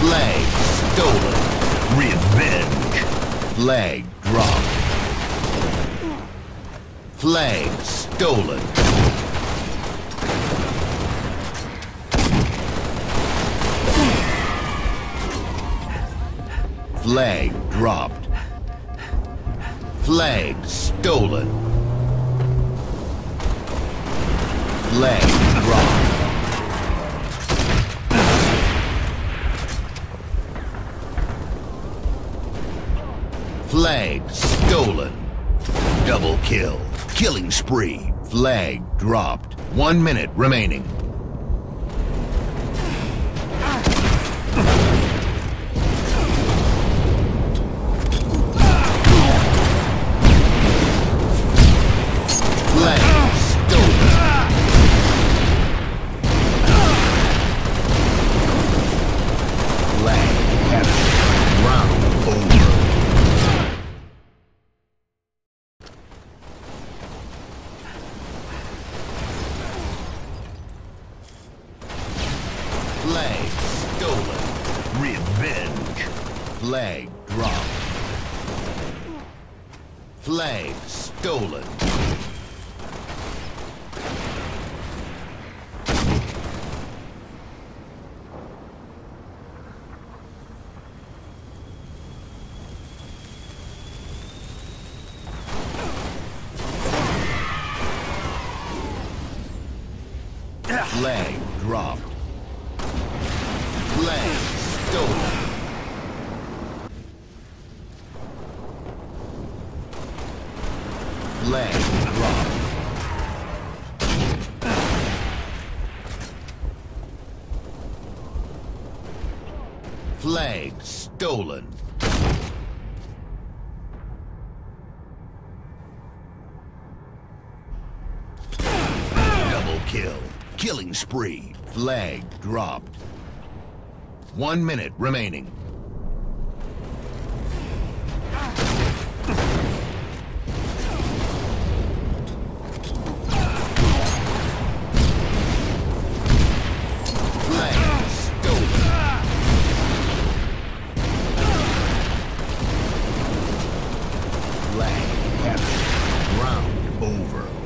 stolen. Revenge. Flag dropped. Flag stolen. Flag dropped. Flag stolen. Flag dropped. Flag stolen. Double kill. Killing spree. Flag dropped. One minute remaining. Flag stolen. Revenge. Flag dropped. Flag stolen. Flag dropped. Flag stolen. Flag dropped. Flag stolen. Double kill. Killing spree. Flag dropped. One minute remaining. Round over.